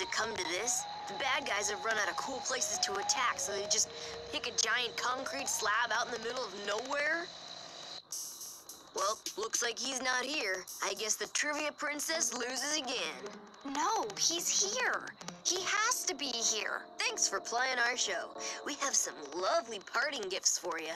Does it come to this? The bad guys have run out of cool places to attack, so they just pick a giant concrete slab out in the middle of nowhere? Well, looks like he's not here. I guess the trivia princess loses again. No, he's here. He has to be here. Thanks for playing our show. We have some lovely parting gifts for you.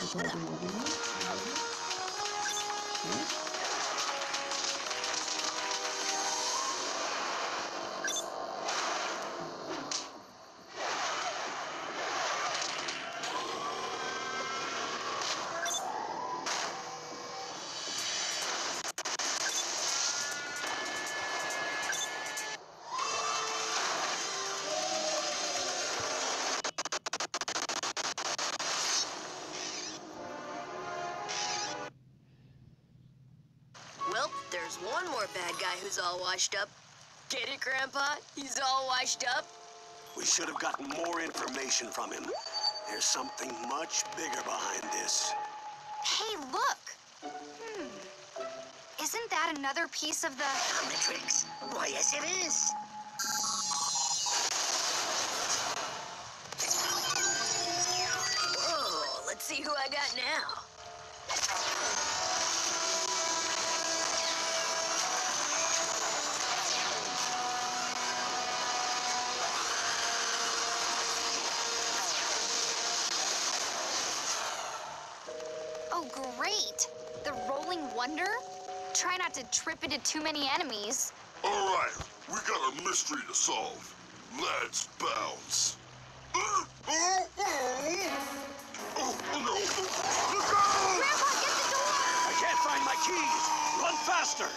이렇게 돼야 되거든요. 네. There's one more bad guy who's all washed up. Get it, Grandpa? He's all washed up? We should have gotten more information from him. There's something much bigger behind this. Hey, look! Hmm. Isn't that another piece of the... matrix? Why, yes, it is. Oh, great. The Rolling Wonder? Try not to trip into too many enemies. All right, we got a mystery to solve. Let's bounce. Oh, oh, oh no! Look out! Grandpa, get the door! I can't find my keys. Run faster.